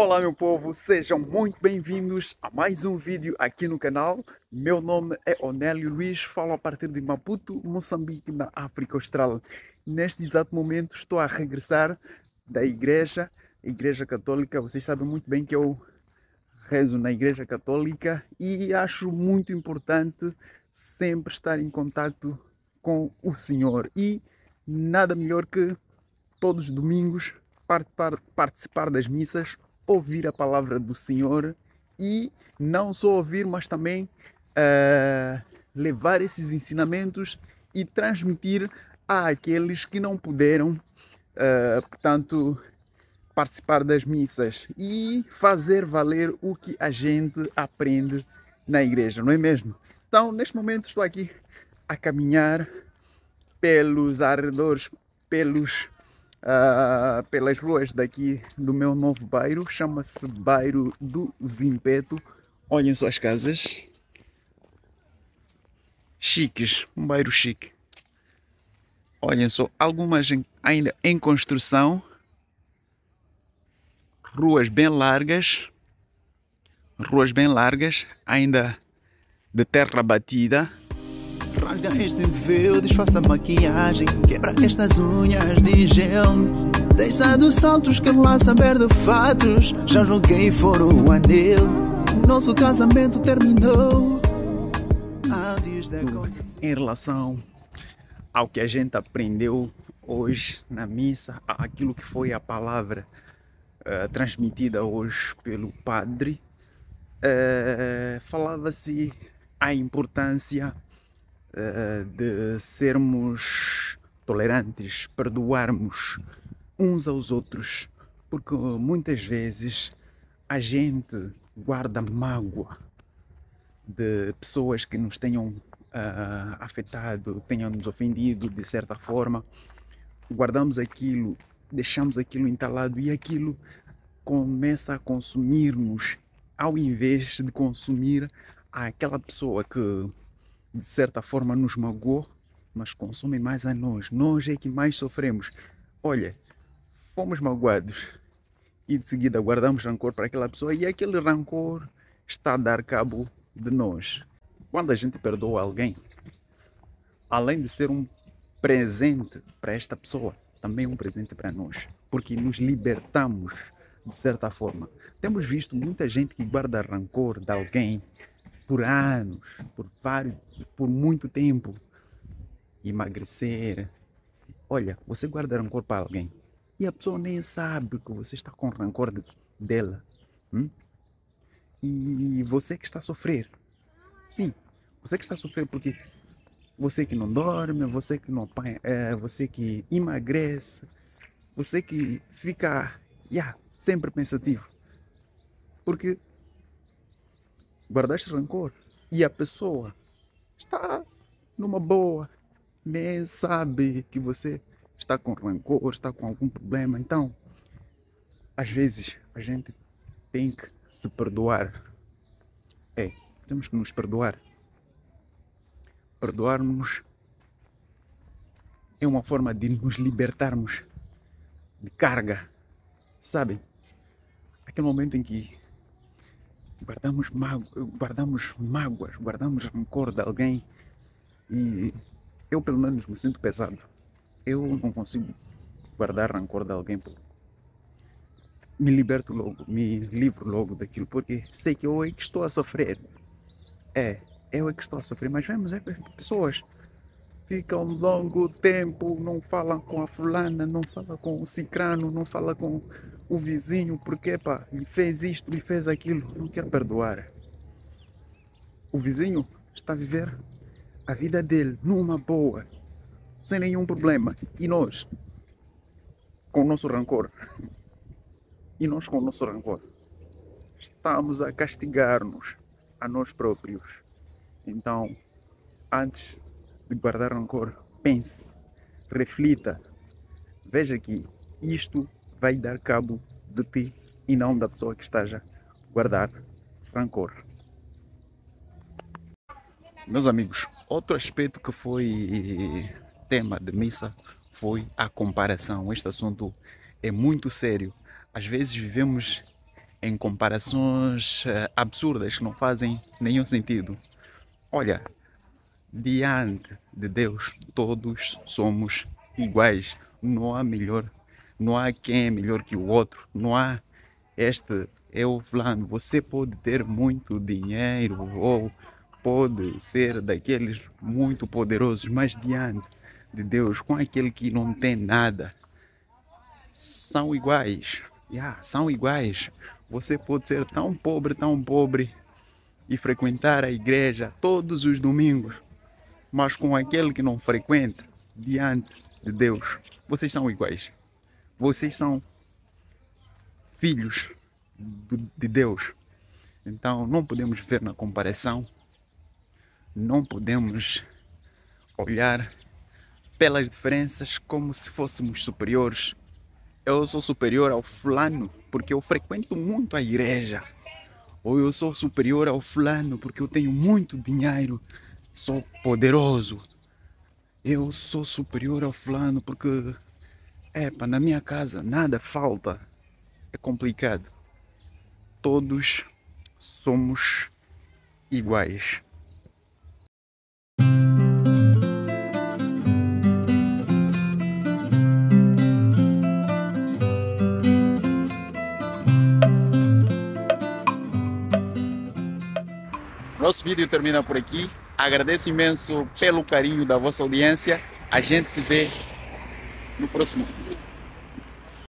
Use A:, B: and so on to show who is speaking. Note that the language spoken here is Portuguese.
A: Olá meu povo, sejam muito bem-vindos a mais um vídeo aqui no canal. Meu nome é Onélio Luiz, falo a partir de Maputo, Moçambique, na África Austral. Neste exato momento estou a regressar da igreja, igreja católica. Vocês sabem muito bem que eu rezo na igreja católica e acho muito importante sempre estar em contato com o Senhor. E nada melhor que todos os domingos participar das missas ouvir a palavra do Senhor e não só ouvir, mas também uh, levar esses ensinamentos e transmitir àqueles que não puderam, uh, portanto, participar das missas e fazer valer o que a gente aprende na igreja, não é mesmo? Então, neste momento, estou aqui a caminhar pelos arredores, pelos uh, pelas ruas daqui do meu novo bairro. Chama-se Bairro do Zimpeto. Olhem só as casas. Chiques, um bairro chique. Olhem só, algumas ainda em construção. Ruas bem largas. Ruas bem largas, ainda de terra batida. Rasga este véu, disfarça a maquiagem Quebra estas unhas de gel Deixa dos saltos que lá saber de fatos. Já joguei fora o anel Nosso casamento terminou. Em relação ao que a gente aprendeu hoje na missa Aquilo que foi a palavra uh, transmitida hoje pelo padre uh, Falava-se a importância de sermos tolerantes, perdoarmos uns aos outros, porque muitas vezes a gente guarda mágoa de pessoas que nos tenham uh, afetado, tenham nos ofendido de certa forma. Guardamos aquilo, deixamos aquilo entalado e aquilo começa a consumir-nos ao invés de consumir aquela pessoa que de certa forma nos magoou, mas consome mais a nós. Nós é que mais sofremos. Olha, fomos magoados e de seguida guardamos rancor para aquela pessoa e aquele rancor está a dar cabo de nós. Quando a gente perdoa alguém, além de ser um presente para esta pessoa, também é um presente para nós, porque nos libertamos de certa forma. Temos visto muita gente que guarda rancor de alguém por anos, por vários, por muito tempo, emagrecer. Olha, você guarda rancor para alguém e a pessoa nem sabe que você está com rancor dela. Hum? E você que está a sofrer. Sim, você que está a sofrer porque você que não dorme, você que não apanha, é, você que emagrece, você que fica yeah, sempre pensativo. Porque guardaste rancor e a pessoa está numa boa, nem sabe que você está com rancor, está com algum problema. Então, às vezes a gente tem que se perdoar. É, temos que nos perdoar. Perdoar-nos é uma forma de nos libertarmos de carga, sabe? Aquele momento em que guardamos, guardamos mágoas, guardamos rancor de alguém e eu pelo menos me sinto pesado. Eu não consigo guardar rancor de alguém. Me liberto logo, me livro logo daquilo, porque sei que eu é que estou a sofrer. É, eu é que estou a sofrer, mas vemos, é pessoas ficam longo tempo, não falam com a fulana, não fala com o cicrano, não fala com o vizinho, porque pá, lhe fez isto, lhe fez aquilo, não quer perdoar. O vizinho está a viver a vida dele numa boa, sem nenhum problema. E nós, com o nosso rancor, e nós com o nosso rancor, estamos a castigar-nos a nós próprios. Então, antes de guardar rancor, pense, reflita, veja que isto vai dar cabo de ti e não da pessoa que esteja a guardar rancor. Meus amigos, outro aspecto que foi tema de missa foi a comparação. Este assunto é muito sério. Às vezes vivemos em comparações uh, absurdas que não fazem nenhum sentido. Olha, diante de Deus, todos somos iguais. Não há melhor, não há quem é melhor que o outro. Não há este eu falando. Você pode ter muito dinheiro ou pode ser daqueles muito poderosos, mas diante de Deus, com aquele que não tem nada, são iguais. Yeah, são iguais. Você pode ser tão pobre, tão pobre e frequentar a igreja todos os domingos, mas com aquele que não frequenta, diante de Deus, vocês são iguais. Vocês são filhos de Deus. Então não podemos ver na comparação, não podemos olhar pelas diferenças como se fôssemos superiores eu sou superior ao fulano porque eu frequento muito a igreja. Ou eu sou superior ao fulano porque eu tenho muito dinheiro, sou poderoso. Eu sou superior ao fulano porque, epa, na minha casa nada falta. É complicado. Todos somos iguais. Nosso vídeo termina por aqui. Agradeço imenso pelo carinho da vossa audiência. A gente se vê no próximo.